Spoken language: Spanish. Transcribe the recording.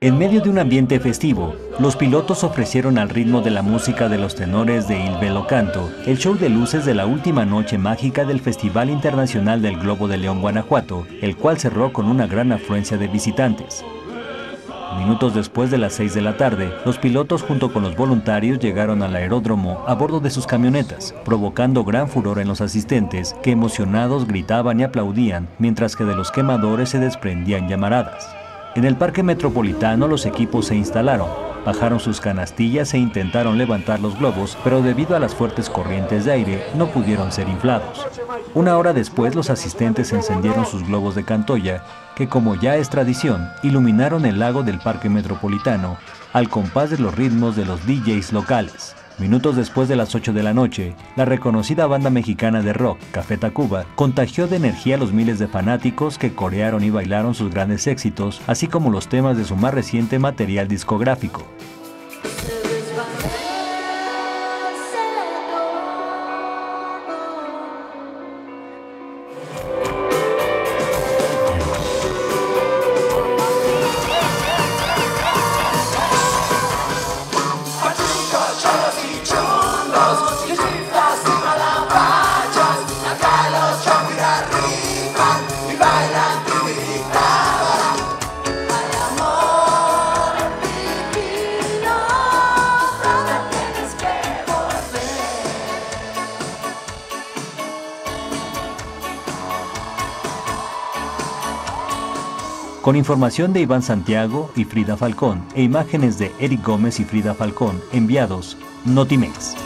En medio de un ambiente festivo, los pilotos ofrecieron al ritmo de la música de los tenores de Il Velo Canto el show de luces de la última noche mágica del Festival Internacional del Globo de León, Guanajuato, el cual cerró con una gran afluencia de visitantes. Minutos después de las 6 de la tarde, los pilotos junto con los voluntarios llegaron al aeródromo a bordo de sus camionetas, provocando gran furor en los asistentes que emocionados gritaban y aplaudían mientras que de los quemadores se desprendían llamaradas. En el parque metropolitano los equipos se instalaron, bajaron sus canastillas e intentaron levantar los globos, pero debido a las fuertes corrientes de aire no pudieron ser inflados. Una hora después los asistentes encendieron sus globos de Cantoya, que como ya es tradición, iluminaron el lago del parque metropolitano al compás de los ritmos de los DJs locales. Minutos después de las 8 de la noche, la reconocida banda mexicana de rock, Café Tacuba, contagió de energía a los miles de fanáticos que corearon y bailaron sus grandes éxitos, así como los temas de su más reciente material discográfico. Con información de Iván Santiago y Frida Falcón e imágenes de Eric Gómez y Frida Falcón enviados Notimex.